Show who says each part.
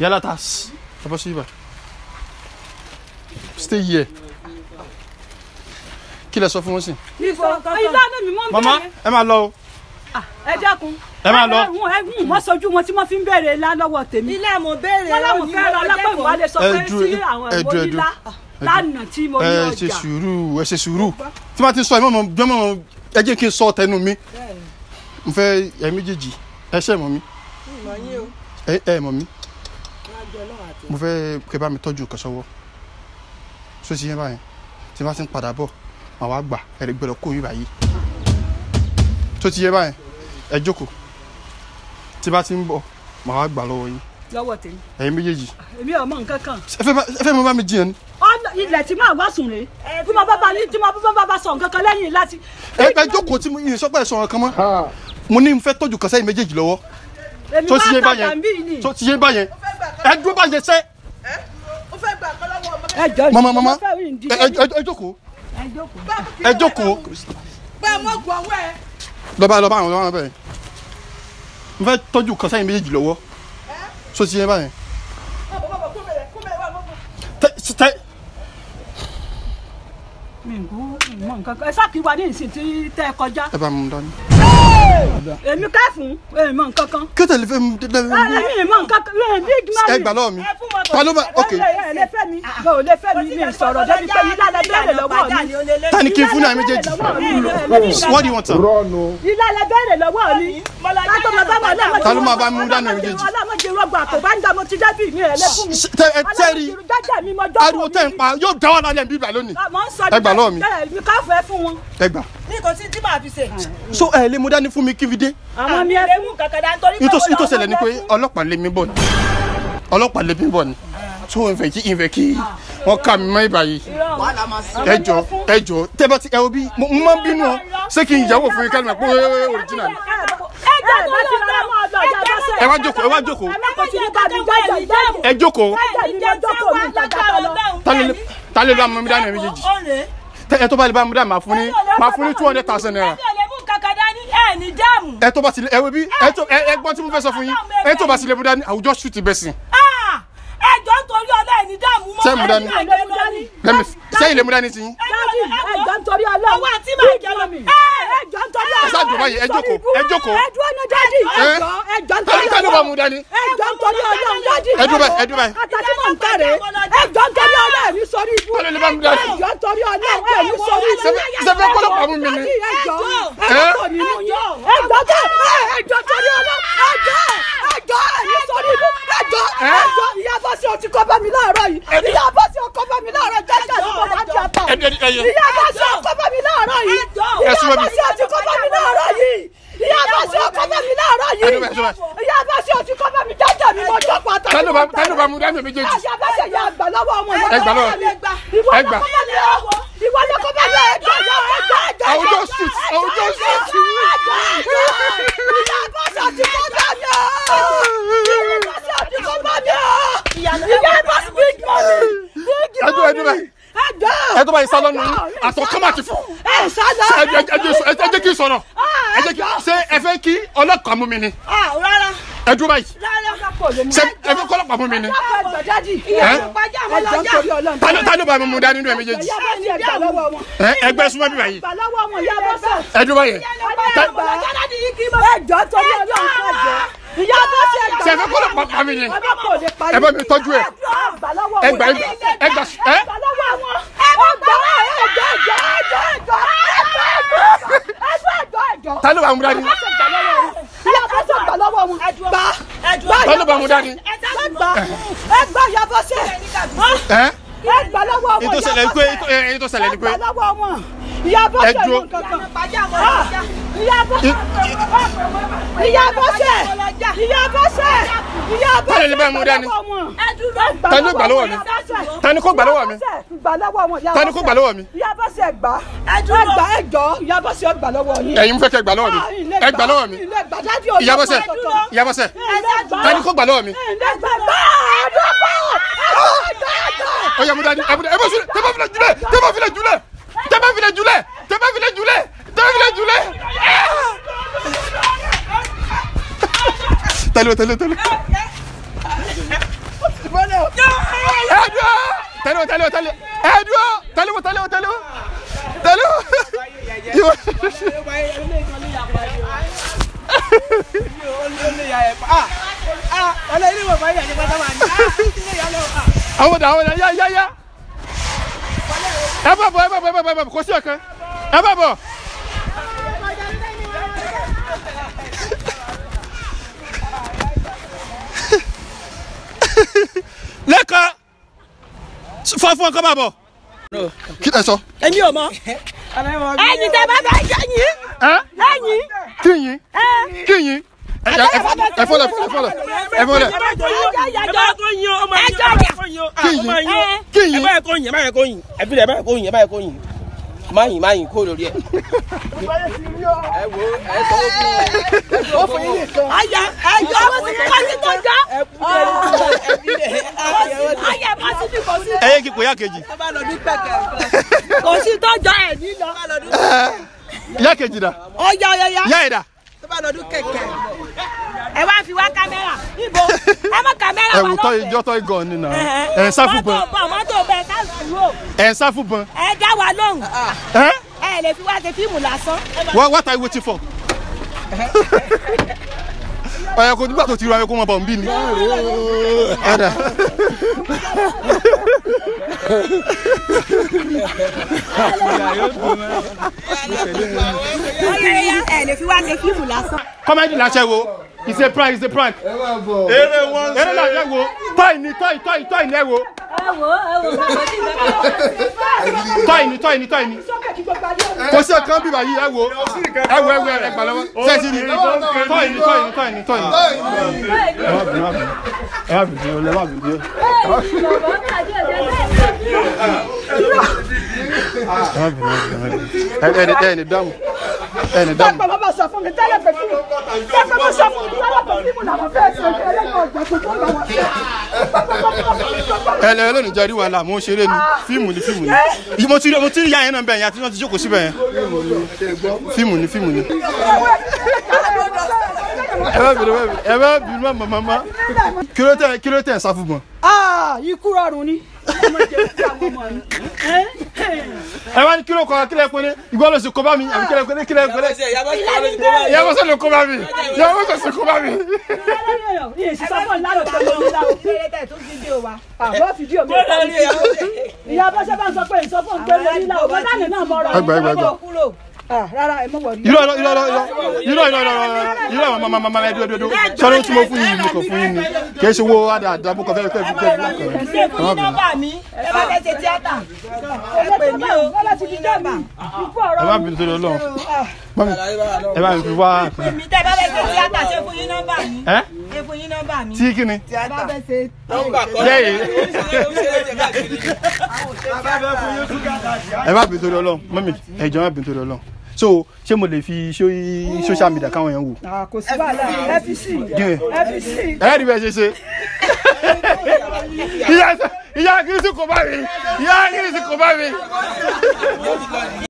Speaker 1: Yalla tas. Apa sih, Pak? Stay here. Kí lẹ sọ fún wọn sí? Mama, ẹ máa
Speaker 2: lọ o. Ah, ẹ dákun. Ẹ máa lọ. Ẹ̀hún mọ́ sojú wọn tí wọ́n fi ń béèrè ńlá lọ́wọ́ tèmi. Ilé mo béèrè òyìnbó jẹ́kọ̀ọ́. Wọ́n láwọn fẹ́ ra ọlọ́pàá ìwà lè sọ pé sí àwọn ìwọ nílá ah, lánàá tí mo ní ọjà. Ẹ ṣe
Speaker 1: sùúrù, ẹ ṣe sùúrù. Tí wọ́n ti sọ ẹ mọ̀ mọ̀ ẹ jẹ́ kí n sọ tẹnu mi. Mo fẹ́ ẹ méjèèjì, ẹ ṣẹ̀ mọ́ mi ẹ ẹ mọ̀ mí mo fẹ́ kẹ́ bá mi tọ́jú nǹkan sọ́wọ́ so ti yẹn báyẹn tí n bá ti ń padà bọ̀ màá wá gbà ẹ̀rẹ́ gbẹ̀rẹ̀ kó yín báyìí so ti yẹn báyẹn ẹ jókòó tí n bá ti ń bọ̀ màá wá gbà lọ́wọ́ yín. lọ́wọ́ tèmi. ẹ̀yin méjèèjì.
Speaker 2: èmi ò mọ nǹkan kan. ẹ
Speaker 1: fẹ́ mọ bá mi jiyàn ni.
Speaker 2: ilẹ̀ tí máa wá sùn rèé tí mo bá bá ní tí mo bá bá sọ nǹkan kan lẹ́yìn láti. ẹ jókòó tí mo yìn sọ́pẹ́
Speaker 1: sọ̀rọ̀ kan mọ́ mo ní n fẹ́ tọ́jú kan sẹ́yìn méjèèjì lọ́wọ́
Speaker 2: tó ti yé báyẹn tó ti yé báyẹn
Speaker 1: ẹ dúró báyẹn sẹ.
Speaker 2: ẹ jọ mama mama ẹ
Speaker 1: jókòó ẹ jókòó.
Speaker 2: bẹ́ẹ̀ mo gbọ́ wẹ́.
Speaker 1: lọ́ba lọ́ba àwọn ọmọ bẹ́ẹ̀ n fẹ́ tọ́jú kan sẹ́yìn méjèèjì lọ́wọ́ tó ti yé báyẹn. tẹ
Speaker 2: mi n kò mọ nǹkan kan ẹ sá kí wà ní ìsìn tí tẹ kọjá. ẹ bá mú un dání èmi ká fún èmi mọ kí o tẹ̀lé fẹ́ mi. èmi mọ nǹkan èmi big man. ẹ lọ́wọ́ mi palo ok. ẹ lè mi o lè fẹ́ mi mi sọ̀rọ̀ débi pé mi lálẹ́ bẹ̀rẹ̀ lọ́wọ́ mi. tani kí n fún náà méjèèjì what do you want
Speaker 1: ìlàlẹ̀
Speaker 2: bẹ̀rẹ̀ lọ́wọ́ mi kátó ma bá wà lẹ́mọ̀ tí wọ́n bá mú dáná méjèèjì. ọlọ́mọ jẹ rọgbọ àkọ́bá ń dá mo ti débi mi ẹ̀ lè fún mi. tẹ́ẹ̀rì ariwo tẹ́ ń pa yóò dáwọ́ lálẹ́ bíbà lónìí. ẹ lọ́wọ́ mi. ẹ kò sí tí màá fi ṣe. so
Speaker 1: ẹ lè mú dání fún mi kí fi dé.
Speaker 2: àmọ́ mi ẹ lè mú kankan dání torí pé mo lọ ọmọ ìtòsílẹ̀ ni pé
Speaker 1: ọlọ́pàá lè mí bọ̀ ni ọlọ́pàá lè mí bọ̀ ni tó ìfẹ́ kí ìfẹ́ kí wọ́n kà mí mọ́ ìbàyí. ẹ jọ ẹ jọ tẹ bá ti ẹ wo bí mo máa ń bínú ọ ṣé kí n yàwó fún yín ká nà pé original ni. ẹ wá jókòó ẹ wá jókòó. ẹ jókòó. ta ló lọ mi dání ẹ méjèèjì ẹ tó bá lè bá mi dá màá fún ní màá fún ní two hundred thousand naira. ẹ tó bá ti lè ẹ bí ẹ gbọ́n tí mo fẹ́ sọ fún yín ẹ tó bá ti lè mú dání I will just shoot the
Speaker 2: ah! ẹ jọ nítorí ọlá ẹni dààmú mọ́ ẹni dààmú
Speaker 1: dání. sẹ́yìn lè mú dání sí.
Speaker 2: ẹ jọ nítorí ọlá ẹni dààmú mọ́ ẹni dààmú. ẹ jọ nítorí ọlá ẹni dààmú mọ́ ẹni dààmú. ẹ jọ nítorí ọlá ẹni dààmú mọ́ ẹni dààmú ẹjọ ẹjọ nítorí Ọlọ́run ẹjọ nítorí Ọlọ́run dájú ìjọba àtàtì mọ̀ nǹkan rẹ̀ ẹjọ nítorí Ọlọ́run ẹ̀mí sórí ibú ẹjọ nítorí Ọlọ́run ẹ̀mí sórí ibú sẹfẹ kọlọpàá mú mi ni ẹjọ ẹjọ tó nínú yín ẹjọ tó ẹjọ torí Ọlọ́run ẹjọ ẹjọ ẹ̀mí sórí ibú ẹjọ ẹjọ ìyá bọ́sẹ̀ ọtí kọ́ bá mi láàárọ̀ yìí ìyá bọ́sẹ̀ ọkọ bá mi láàárọ̀ jẹ́jẹ́ àti bọ́sẹ̀ àti àtọ̀ ìyá bọ́sẹ̀. táló bá táló bá mú dání méjèèjì. àṣà bá ṣe yà gbà lọ́wọ́ ọmọ yẹn. ẹgbà lọ́wọ́ ẹgbà. lọ ẹgbà lọ ẹgbà ẹgbà. àwùjọ sùt àwùjọ sùt. ìyá bọ́sà ti kọ́ bá mi ọ́. ìyá bọ́sà ti kọ́ bá mi ọ́. ìyá bọ́sà big money big money
Speaker 1: ẹ tó báyìí sálọ nù atọ kọ́mà ti fọ.
Speaker 2: ẹ sálọ ẹ
Speaker 1: jẹ́ kí n sọ̀rọ̀ fẹ́ kí ọlọ́pàá mú mi ni. rárá. ẹ dúró báyìí. rárá ṣe ẹ fẹ́ kọ́lọ́pàá mú mi ni.
Speaker 2: ta ló bá mi mú dání nínú ẹ méjèèjì. ẹgbẹ́ súnmọ́ bí báyìí. ẹ dúró báyìí. ẹ jọ tó ní ọlọ́run ká jọ ìyá bá ṣe gbà. ṣe fẹ́ kó lè pa pa mi ni. ẹ bá mi tọ́jú ẹ. ẹ gbà ẹ gbà ẹ. ẹ gbà ẹjọ ẹjọ ẹjọ ẹjọ ẹjọ ẹjọ ẹjọ ẹjọ. ta ló wà ń múra ni tọ́lú bá mu dání. ẹ gbà ya bọ́sẹ̀ ẹ gbà lọ́wọ́ wọn. ètò ṣẹlẹ̀ ni pé ètò ṣẹlẹ̀ ni pé. ẹ gbà lọ́wọ́ wọn ìyá bọ́sẹ̀ ìyá bọ́sẹ̀ ìyá bọ́sẹ̀ tani bẹ́ẹ̀ mú dání tani kò gbà lọ́wọ́ mi tani kò gbà lọ́wọ́ mi tani kò gbà lọ́wọ́ mi. ìyá bọ́sẹ̀ gbà ẹgbà ẹjọ ìyá bọ́sẹ̀ gbà lọ́wọ́ mi. ẹ̀yin fẹ́ kẹ́ gbà lọ́wọ́ mi ẹ gbà lọ́wọ́ mi ìyá bọ́sẹ̀ ìyá bọ́sẹ̀ tani kò gbà lọ́wọ́ mi.
Speaker 1: ó yá mú dání ẹ bọ́ sílẹ̀ tẹ́ bá filẹ̀ jùlẹ̀ tẹ́ bá filẹ̀ jùlẹ̀. tẹ̀lé o tẹ̀lé o tẹ̀lé o tẹ̀lé o tẹ̀lé o tẹ̀lé o tẹ̀lé o tẹ̀lé o
Speaker 2: tẹ̀lé o tẹ̀lé o yóò. àwọn ọ̀dà àwọn ọ̀dà yá yá yá
Speaker 1: ẹ bá bọ̀ ẹ bá bọ̀ ẹ bá bọ̀ kò sí ọ̀kan ẹ bá bọ̀.
Speaker 2: lẹ́kan fọ́ fún ọkọ bàbọ̀. kí ẹ sọ. èmi ò mọ ẹyin tẹ bá fẹ yẹyin yẹyin kíyìn kíyìn ẹ fọlẹ ẹ fọlẹ ẹ fọlẹ. ẹjọ kò yin o máa yin o máa yin
Speaker 1: kíyìn ẹ bá yẹ kó yin ẹ bá yẹ kó yin ẹ bá yẹ kó yin ẹ bá yẹ kó yin máyìn máyìn kó lórí ẹ.
Speaker 2: ẹ wo ẹ sọ fún mi. ayà ẹ yọ pásítọ̀ jọ. ẹyẹ kí kò yá kejì. kò sí tọ́jọ́ ẹ̀ nílọ. yá kejì dà. ó yá ó yá. yá ẹ̀ dà. tó bá lọ dún kẹ̀kẹ́. ẹ wá fi wá kámẹ́rà níbo ẹ mọ kámẹ́rà wà
Speaker 1: lọ́fẹ̀ẹ́. ẹ wò tọ́ ni nà. ẹ ń sáfù bọ́n. mọ́tò
Speaker 2: bọ́n mọ́tò bẹ́ẹ̀ ká lù ú.
Speaker 1: ẹ ń sáfù bọ́n.
Speaker 2: ẹ dá wa lóhùn. Ah, ah. ẹ lè fi wá ṣe fíìmù lásán.
Speaker 1: what are you waiting for? Eh, eh, eh ọ̀yà kò nígbà tó ti ra ẹ kó mọ bọ̀m̀bì ni. ọ̀dà ẹ lè lásán. wo it's a prank it's a prank.
Speaker 2: eré wọn ṣe eré làṣẹ
Speaker 1: wo tọ́ì ni tọ́ì tọ́ì tọ́ì ni ẹ wo ẹ wò ẹ wò báwo ti bẹ̀rẹ̀. tọ́ ìní tọ́ ìní tọ́ ìní. kò sí ọ̀kan bíbá yìí ẹ wò ẹ wò ẹ wò ẹ gbà lọ́wọ́
Speaker 2: sẹ́ẹ̀sì ni tọ́ ìní tọ́ ìní tọ́ ìní tọ́ ìní. ẹ
Speaker 1: wá bìbí o ẹni ẹni dáàmú
Speaker 2: bàbá sọ fún mi tẹ́lẹ̀ pẹ̀ fún mi dápò bàbá sọ fún mi tẹ́lẹ̀ pẹ̀ fún mi làwọn fẹ́ẹ́ sọ ẹlẹ́gbẹ̀ẹ́ ọ̀gbà tó tó làwọn
Speaker 1: ẹlẹ olóòní jẹ wa la mò ṣeré ni fíìmù ni fíìmù ni mo ti rí mo ti rí ya yẹn náà bẹ́ẹ̀ yẹn àti wọ́n ti jókòó síbẹ̀ yẹn fíìmù ni fíìmù ni. ẹ bá bìrì ẹ bá bìrì mọ́ màmá kí ló tẹ̀ kí ló tẹ̀ sáfù bọ̀.
Speaker 2: Ah, ikú rọrùn ni ẹ wá
Speaker 1: ní kí ló kọ kílẹ̀ pé ní ìgbọ́ ló sì kó bá mi àbí kílẹ̀ pé ní kílẹ̀ pé ní yàgò sọ̀rọ̀ kó bá mi yàgò sọ̀rọ̀ kó bá mi. ẹ
Speaker 2: bá mi lọ ìyá bọ́sẹ̀ bá ń sọ pé ìsọfún kéré nílà òbá dáná náà mọ̀ ọ̀rọ̀ yẹn kúrò rárá ẹ mọ̀ wọ̀ rí. irọ́ irọ́ irọ́ irọ́ irọ́ irọ́ irọ́ irọ́ mama mama mama ẹ dúró dúró sọ́dọ̀
Speaker 1: tí mo fún yín mo kàn fún yín ni kì í ṣe wo àdàdà bó kọ fẹ́ fẹ́ fẹ́ fẹ́ fẹ́ fún yín nọ́mbà
Speaker 2: mi ẹ bá fẹ́ ṣe tíátà ẹ pè mí o fún yín nọ́mbà. ẹ bá bìnrin sọ́dọ̀ lọ ẹ bá fi wá. mi tẹ bá fẹ́ ṣe tíátà ṣe fún yín nọ́mbà mi. ẹ ṣe fún yín nọ́mbà mi. tí kí ni. tíátà bá fẹ́ ṣe ẹ bá
Speaker 1: bìnrin sọ́dọ̀ lọ mọ́mí ẹ jọ má bìnrin sọ́dọ̀ lọ so ṣé mo lè fi sórí social media káwọn yẹn
Speaker 2: wò. kò sí wàhálà fc fc. ẹ rí bẹ́ẹ̀ ṣe ṣe. ìyá ìyá kìrìsì kò bá mi ìyá kìrìsì kò bá mi.